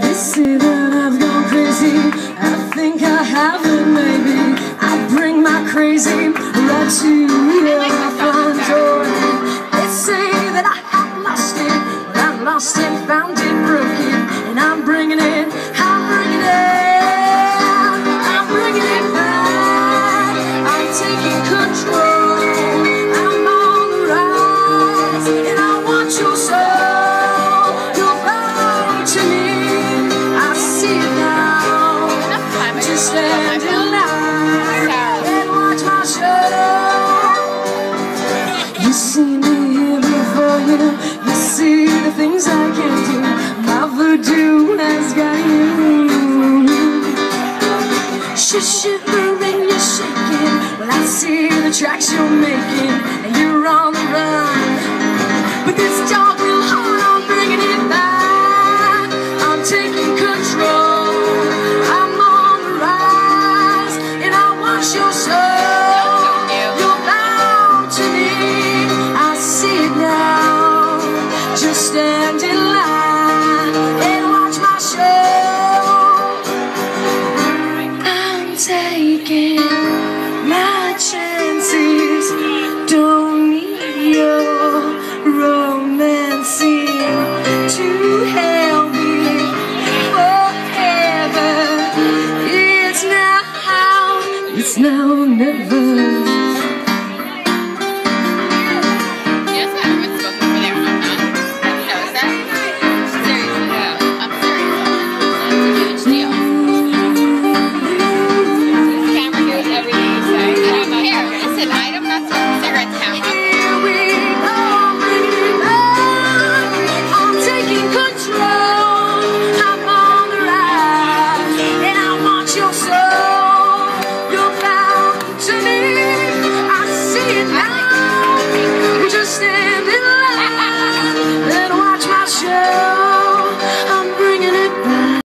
They say that I've gone crazy. I think I haven't, maybe. I bring my crazy right to. They say that I have lost it, I lost it, found it, broken, and I'm bringing it. Shivering, you're shaking. Well, I see the tracks you're making, and you're on the run. But this dog will hold on, bringing it back. I'm taking control. I'm on the rise, and I want your soul. You're bound to me. I see it now. Just stand now, or never.